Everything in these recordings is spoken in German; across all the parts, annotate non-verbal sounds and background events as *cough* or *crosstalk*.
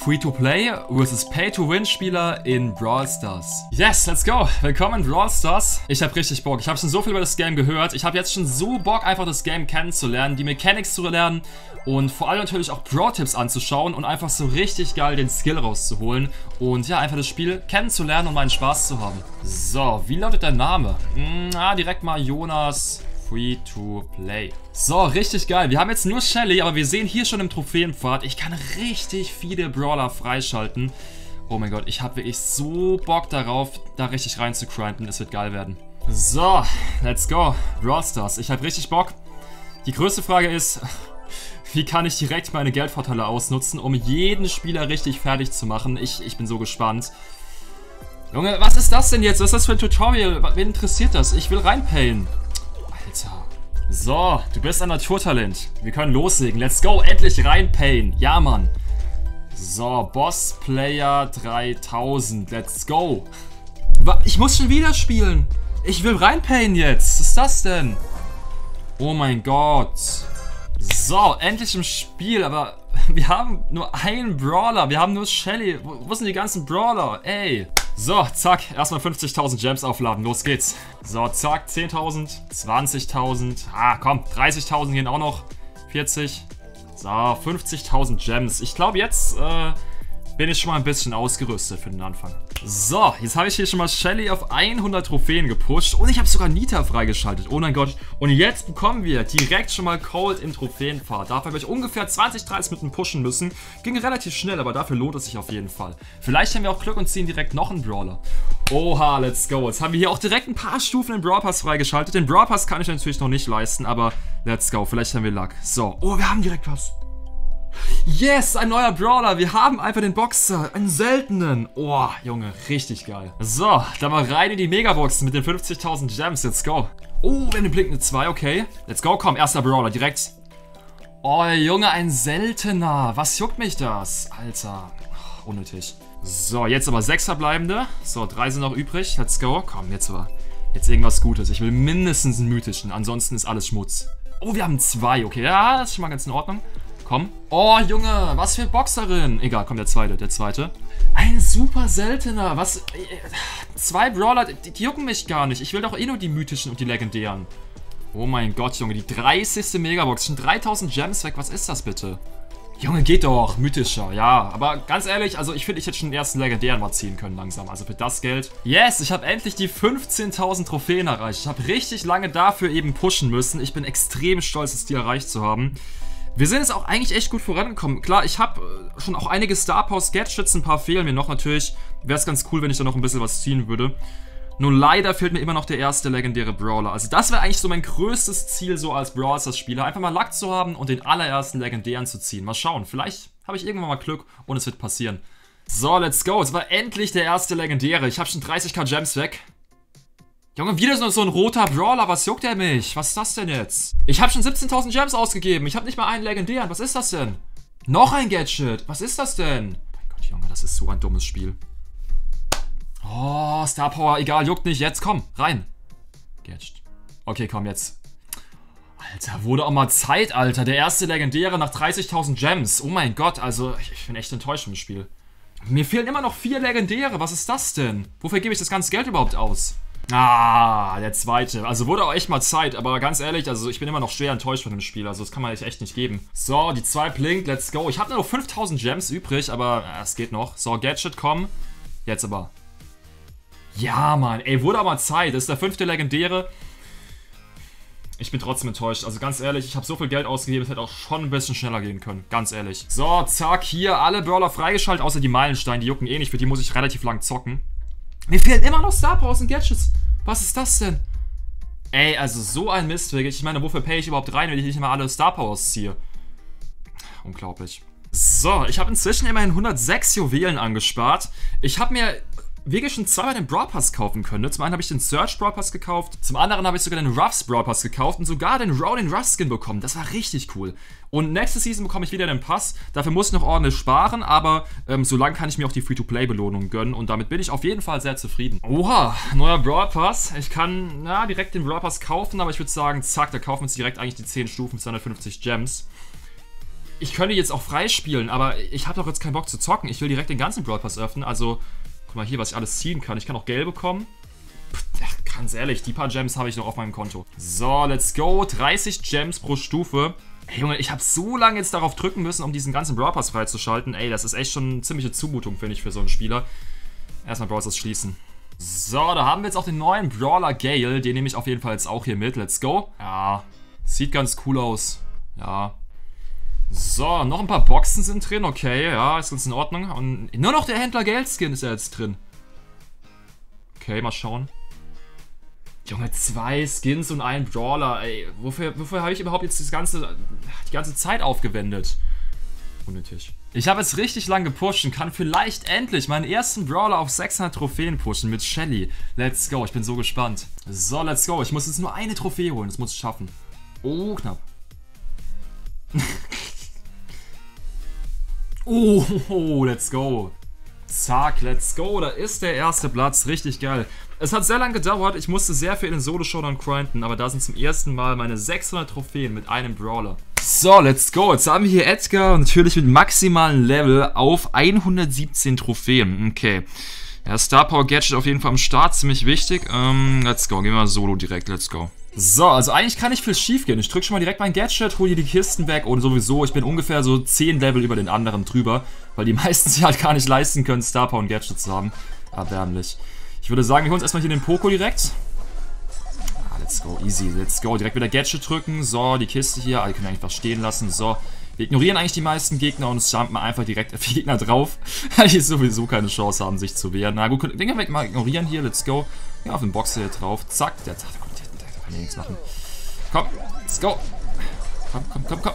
Free-to-Play versus Pay-to-Win-Spieler in Brawl Stars. Yes, let's go. Willkommen in Brawl Stars. Ich habe richtig Bock. Ich habe schon so viel über das Game gehört. Ich habe jetzt schon so Bock, einfach das Game kennenzulernen, die Mechanics zu lernen und vor allem natürlich auch Pro-Tipps anzuschauen und einfach so richtig geil den Skill rauszuholen und ja, einfach das Spiel kennenzulernen und meinen Spaß zu haben. So, wie lautet der Name? Hm, ah, direkt mal Jonas Free to Play. So, richtig geil. Wir haben jetzt nur Shelly, aber wir sehen hier schon im Trophäenpfad, ich kann richtig viele Brawler freischalten. Oh mein Gott, ich habe wirklich so Bock darauf, da richtig rein zu grinden. Es wird geil werden. So, let's go. Brawl Stars. Ich habe richtig Bock. Die größte Frage ist, *laughs* wie kann ich direkt meine Geldvorteile ausnutzen, um jeden Spieler richtig fertig zu machen? Ich, ich bin so gespannt. Junge, was ist das denn jetzt? Was ist das für ein Tutorial? Wen interessiert das? Ich will reinpayen. Alter. So, du bist ein Naturtalent. Wir können loslegen. Let's go. Endlich rein, Pain. Ja, Mann. So, Boss Player 3000. Let's go. Ich muss schon wieder spielen. Ich will rein, Pain jetzt. Was ist das denn? Oh mein Gott. So, endlich im Spiel, aber *laughs* wir haben nur einen Brawler. Wir haben nur Shelly. Wo, sind die ganzen Brawler? Ey. So, zack, erstmal 50.000 Gems aufladen, los geht's. So, zack, 10.000, 20.000, ah komm, 30.000 gehen auch noch, 40, so, 50.000 Gems. Ich glaube jetzt, äh, bin ich schon mal ein bisschen ausgerüstet für den Anfang. So, jetzt habe ich hier schon mal Shelly auf 100 Trophäen gepusht und ich habe sogar Nita freigeschaltet. Oh mein Gott. Und jetzt bekommen wir direkt schon mal Cold im Trophäenpfad. Dafür habe ich ungefähr 20, 30 Minuten pushen müssen. Ging relativ schnell, aber dafür lohnt es sich auf jeden Fall. Vielleicht haben wir auch Glück und ziehen direkt noch einen Brawler. Oha, let's go. Jetzt haben wir hier auch direkt ein paar Stufen in Brawl Pass freigeschaltet. Den Brawl Pass kann ich natürlich noch nicht leisten, aber let's go. Vielleicht haben wir Luck. So, oh, wir haben direkt was. Yes, ein neuer Brawler. Wir haben einfach den Boxer. Einen seltenen. Oh, Junge, richtig geil. So, dann mal rein in die Megaboxen mit den 50.000 Gems. Let's go. Oh, wir haben den blinkende 2, okay. Let's go, komm, erster Brawler, direkt. Oh, Junge, ein seltener. Was juckt mich das? Alter, oh, unnötig. So, jetzt aber sechs verbleibende. So, drei sind noch übrig. Let's go. Komm, jetzt aber. Jetzt irgendwas Gutes. Ich will mindestens einen mythischen. Ansonsten ist alles Schmutz. Oh, wir haben zwei. Okay, ja, das ist schon mal ganz in Ordnung. Komm. Oh, Junge, was für Boxerin. Egal, komm, der zweite, der zweite. Ein super seltener. Was? Äh, zwei Brawler, die, die, jucken mich gar nicht. Ich will doch eh nur die mythischen und die legendären. Oh mein Gott, Junge, die 30. Megabox. Schon 3000 Gems weg. Was ist das bitte? Junge, geht doch. Mythischer, ja. Aber ganz ehrlich, also ich finde, ich hätte schon den ersten legendären mal ziehen können langsam. Also für das Geld. Yes, ich habe endlich die 15.000 Trophäen erreicht. Ich habe richtig lange dafür eben pushen müssen. Ich bin extrem stolz, es die erreicht zu haben. Wir sind jetzt auch eigentlich echt gut vorangekommen. Klar, ich habe äh, schon auch einige Star Power Gadgets, ein paar fehlen mir noch natürlich. Wäre es ganz cool, wenn ich da noch ein bisschen was ziehen würde. Nur leider fehlt mir immer noch der erste legendäre Brawler. Also das wäre eigentlich so mein größtes Ziel so als Brawl Spieler. Einfach mal Luck zu haben und den allerersten legendären zu ziehen. Mal schauen, vielleicht habe ich irgendwann mal Glück und es wird passieren. So, let's go. Es war endlich der erste legendäre. Ich habe schon 30k Gems weg. Junge, wieder so, ein roter Brawler. Was juckt der mich? Was ist das denn jetzt? Ich habe schon 17.000 Gems ausgegeben. Ich habe nicht mal einen legendären. Was ist das denn? Noch ein Gadget. Was ist das denn? Mein Gott, Junge, das ist so ein dummes Spiel. Oh, Star Power. Egal, juckt nicht. Jetzt, komm, rein. Gadget. Okay, komm, jetzt. Alter, wurde auch mal Zeit, Alter. Der erste Legendäre nach 30.000 Gems. Oh mein Gott, also ich, ich bin echt enttäuscht im Spiel. Mir fehlen immer noch vier Legendäre. Was ist das denn? Wofür gebe ich das ganze Geld überhaupt aus? Ah, der zweite. Also wurde auch echt mal Zeit, aber ganz ehrlich, also ich bin immer noch schwer enttäuscht von dem Spiel. Also das kann man echt nicht geben. So, die zwei blinkt, let's go. Ich habe nur noch 5000 Gems übrig, aber äh, es geht noch. So, Gadget, komm. Jetzt aber. Ja, Mann. Ey, wurde aber Zeit. Das ist der fünfte Legendäre. Ich bin trotzdem enttäuscht. Also ganz ehrlich, ich habe so viel Geld ausgegeben, es hätte auch schon ein bisschen schneller gehen können. Ganz ehrlich. So, zack, hier alle Brawler freigeschaltet, außer die Meilensteine. Die jucken eh nicht, für die muss ich relativ lang zocken. Mir fehlen immer noch Star Powers und Gadgets. Was ist das denn? Ey, also so ein Mist, wirklich. Ich meine, wofür pay ich überhaupt rein, wenn ich nicht immer alle Star Powers ziehe? Unglaublich. So, ich habe inzwischen immerhin 106 Juwelen angespart. Ich habe mir wirklich schon zweimal den Brawl Pass kaufen können. Zum einen habe ich den Search Brawl Pass gekauft, zum anderen habe ich sogar den Ruffs Brawl Pass gekauft und sogar den Ronin Ruff Skin bekommen. Das war richtig cool. Und nächste Season bekomme ich wieder den Pass. Dafür muss ich noch ordentlich sparen, aber ähm, so lange kann ich mir auch die Free-to-Play-Belohnung gönnen und damit bin ich auf jeden Fall sehr zufrieden. Oha, neuer Brawl Pass. Ich kann, na, direkt den Brawl Pass kaufen, aber ich würde sagen, zack, da kaufen wir uns direkt eigentlich die 10 Stufen, 250 Gems. ich könnte jetzt auch freispielen, aber ich habe doch jetzt keinen Bock zu zocken. Ich will direkt den ganzen Brawl Pass öffnen. Also, guck mal hier, was ich alles ziehen kann. Ich kann auch Geld bekommen. Ach, ganz ehrlich, die paar Gems habe ich noch auf meinem Konto. So, let's go. 30 Gems pro Stufe. Ey, Junge, ich habe so lange jetzt darauf drücken müssen, um diesen ganzen Brawl Pass freizuschalten. Ey, das ist echt schon eine ziemliche Zumutung, finde ich, für so einen Spieler. Erstmal Brawl schließen. So, da haben wir jetzt auch den neuen Brawler Gale. Den nehme ich auf jeden Fall jetzt auch hier mit. Let's go. Ja, sieht ganz cool aus. Ja. So, noch ein paar Boxen sind drin. Okay, ja, ist ganz in Ordnung. Und nur noch der Händler Gale Skin ist ja jetzt drin. Okay, mal schauen. Junge, zwei Skins und ein Brawler, ey. Wofür, wofür habe ich überhaupt jetzt das ganze, die ganze Zeit aufgewendet? Unnötig. Ich habe jetzt richtig lang gepusht und kann vielleicht endlich meinen ersten Brawler auf 600 Trophäen pushen mit Shelly. Let's go, ich bin so gespannt. So, let's go. Ich muss jetzt nur eine Trophäe holen, das muss ich schaffen. Oh, knapp. *laughs* oh, let's go. Zack, let's go. Da ist der erste Platz. Richtig geil. Es hat sehr lange gedauert. Ich musste sehr viel in den Solo-Showdown grinden, aber da sind zum ersten Mal meine 600 Trophäen mit einem Brawler. So, let's go. Jetzt haben wir hier Edgar natürlich mit maximalen Level auf 117 Trophäen. Okay. Ja, Star Power Gadget auf jeden Fall am Start, ziemlich wichtig. Ähm, let's go. Gehen wir mal Solo direkt, let's go. So, also eigentlich kann nicht viel schief gehen. Ich drücke schon mal direkt mein Gadget, hole hier die Kisten weg und sowieso, ich bin ungefähr so 10 Level über den anderen drüber, weil die *laughs* meisten sich halt gar nicht leisten können, Star Power und Gadget zu haben. Erbärmlich. Ich würde sagen, wir holen uns erstmal hier den Poco direkt. Ah, let's go, easy, let's go. Direkt wieder Gadget drücken. So, die Kiste hier, alle können wir einfach stehen lassen. So, wir ignorieren eigentlich die meisten Gegner und jumpen einfach direkt auf die *laughs* Gegner drauf, weil die sowieso keine Chance haben, sich zu wehren. Na gut, den können wir mal ignorieren hier, let's go. Ja, auf den Boxer hier drauf, zack, der kann hier nichts machen. Komm, let's go. Komm, komm, komm, komm.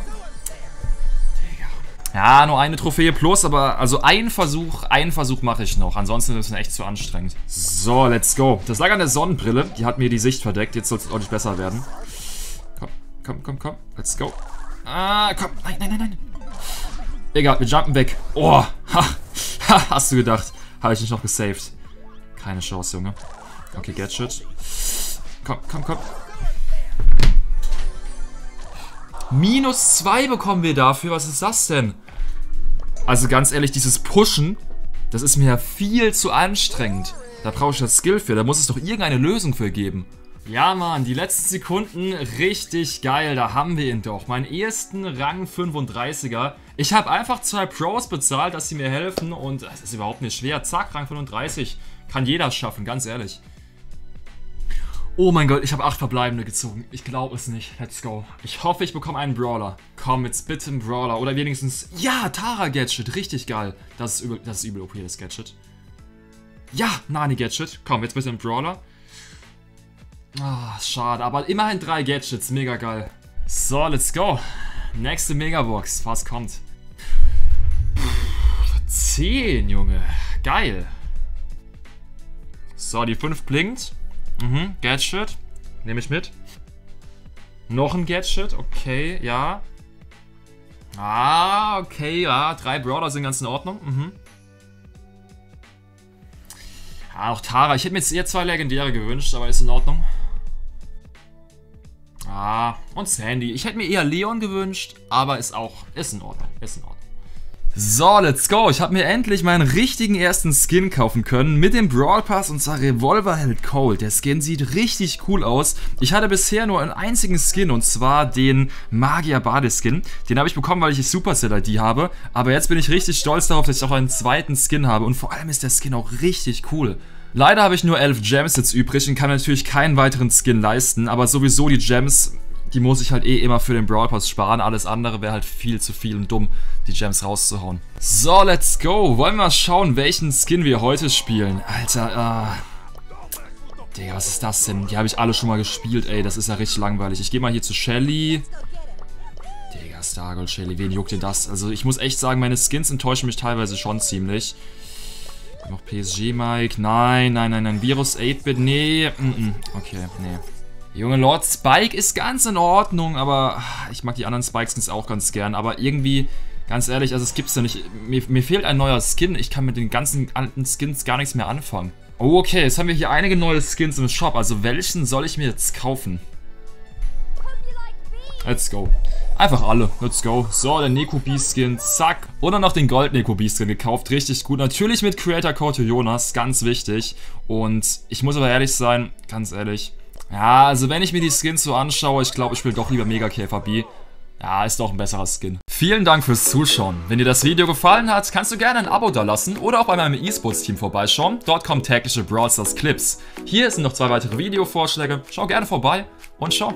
Ja, nur eine Trophäe plus, aber also ein Versuch, einen Versuch mache ich noch. Ansonsten ist es echt zu anstrengend. So, let's go. Das lag an der Sonnenbrille. Die hat mir die Sicht verdeckt. Jetzt soll es deutlich besser werden. Komm, komm, komm, komm. Let's go. Ah, komm. Nein, nein, nein, nein. Egal, wir jumpen weg. Oh, ha, ha hast du gedacht. Habe ich nicht noch gesaved. Keine Chance, Junge. Okay, Gadget. Komm, komm, komm. Minus 2 bekommen wir dafür. Was ist das denn? Also ganz ehrlich, dieses Pushen, das ist mir ja viel zu anstrengend. Da brauche ich das Skill für. Da muss es doch irgendeine Lösung für geben. Ja, Mann, die letzten Sekunden richtig geil. Da haben wir ihn doch. Meinen ersten Rang 35er. Ich habe einfach zwei Pros bezahlt, dass sie mir helfen. Und es ist überhaupt nicht schwer. Zack, Rang 35. Kann jeder schaffen, ganz ehrlich. Oh mein Gott, ich habe acht Verbleibende gezogen. Ich glaube es nicht. Let's go. Ich hoffe, ich bekomme einen Brawler. Komm, jetzt bitte einen Brawler. Oder wenigstens... Ja, Tara-Gadget. Richtig geil. Das ist übel, das ist übel OP, das Gadget. Ja, Nani-Gadget. Komm, jetzt bitte ein Brawler. Ah, schade. Aber immerhin drei Gadgets. Mega geil. So, let's go. Nächste Megabox. Was kommt? Puh, 10, Junge. Geil. So, die 5 blinkt. Mhm, Gadget. Nehme ich mit. Noch ein Gadget, okay, ja. Ah, okay, ja. Drei Brawler sind ganz in Ordnung. Mhm. Ja, auch Tara. Ich hätte mir jetzt eher zwei Legendäre gewünscht, aber ist in Ordnung. Ah, und Sandy. Ich hätte mir eher Leon gewünscht, aber ist auch, ist in Ordnung, ist in Ordnung. So, let's go. Ich habe mir endlich meinen richtigen ersten Skin kaufen können mit dem Brawl Pass und zwar Revolver Held Cold. Der Skin sieht richtig cool aus. Ich hatte bisher nur einen einzigen Skin und zwar den Magier Badeskin. Den habe ich bekommen, weil ich Supercell ID habe. Aber jetzt bin ich richtig stolz darauf, dass ich auch einen zweiten Skin habe und vor allem ist der Skin auch richtig cool. Leider habe ich nur 11 Gems jetzt übrig und kann natürlich keinen weiteren Skin leisten, aber sowieso die Gems die muss ich halt eh immer für den Brawl Pass sparen. Alles andere wäre halt viel zu viel und dumm, die Gems rauszuhauen. So, let's go. Wollen wir mal schauen, welchen Skin wir heute spielen. Alter, äh... Digga, was ist das denn? Die habe ich alle schon mal gespielt, ey. Das ist ja richtig langweilig. Ich gehe mal hier zu Shelly. Digga, Stargold, Shelly, wen juckt denn das? Also ich muss echt sagen, meine Skins enttäuschen mich teilweise schon ziemlich. Noch PSG Mike. Nein, nein, nein, nein. Virus 8-Bit. Nee. Mm -mm. Okay, nee. Junge Lord Spike ist ganz in Ordnung, aber ich mag die anderen Spike-Skins auch ganz gern. Aber irgendwie, ganz ehrlich, also es gibt's ja nicht. Mir, mir, fehlt ein neuer Skin. Ich kann mit den ganzen alten Skins gar nichts mehr anfangen. Oh, okay, jetzt haben wir hier einige neue Skins im Shop. Also welchen soll ich mir jetzt kaufen? Let's go. Einfach alle. Let's go. So, der Neko B-Skin. Zack. Und dann noch den Gold Neko B-Skin gekauft. Richtig gut. Natürlich mit Creator Code Jonas. Ganz wichtig. Und ich muss aber ehrlich sein, ganz ehrlich. Ja, also wenn ich mir die Skins so anschaue, ich glaube, ich spiele doch lieber Mega Käfer B. Ja, ist doch ein besserer Skin. Vielen Dank fürs Zuschauen. Wenn dir das Video gefallen hat, kannst du gerne ein Abo dalassen oder auch bei meinem E-Sports-Team vorbeischauen. Dort kommen tägliche Brawl Stars Clips. Hier sind noch zwei weitere Videovorschläge. Schau gerne vorbei und schau.